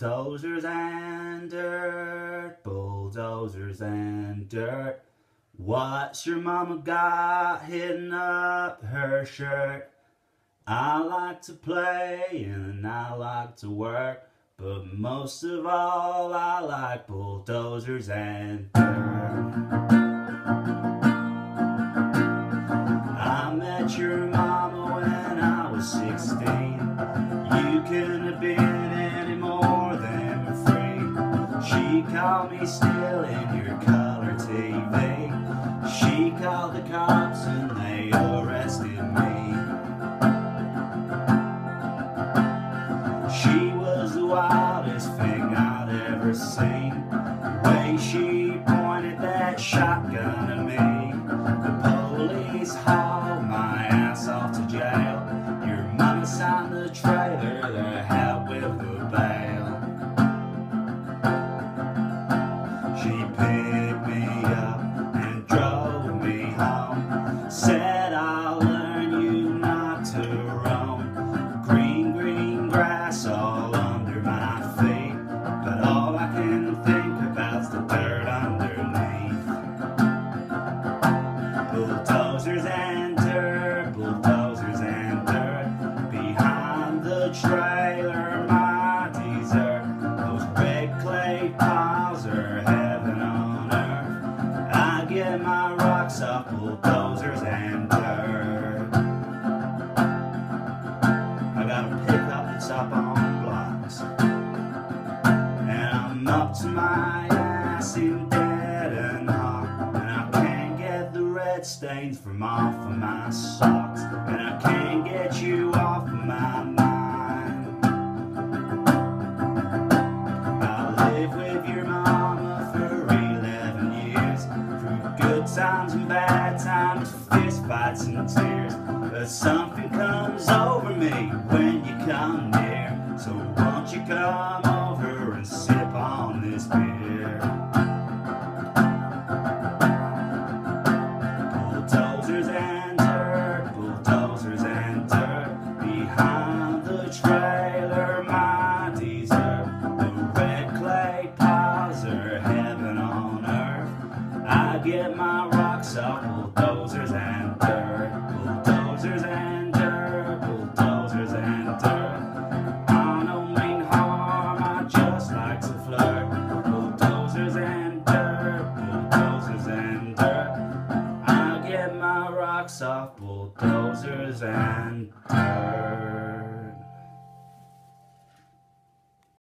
Bulldozers and dirt, bulldozers and dirt. What's your mama got hidden up her shirt? I like to play and I like to work, but most of all I like bulldozers and dirt. You couldn't have been she called me still in your color trailer that had with the bail. She picked trailer, my desert. Those red clay piles are heaven on earth. I get my rocks off bulldozers and dirt. I got a pickup that's up on blocks, and I'm up to my ass in dead and hot, and I can't get the red stains from off of my socks, and I can't get you off your mama for 11 years. Through good times and bad times, fist fights and tears. But something comes over me when you come near. So won't you come over and sip on this beer? Get my rocks off bulldozers and dirt, bulldozers and dirt, bulldozers and dirt. I don't mean harm, I just like to flirt. Bulldozers and dirt, bulldozers and dirt. I get my rocks off bulldozers and dirt.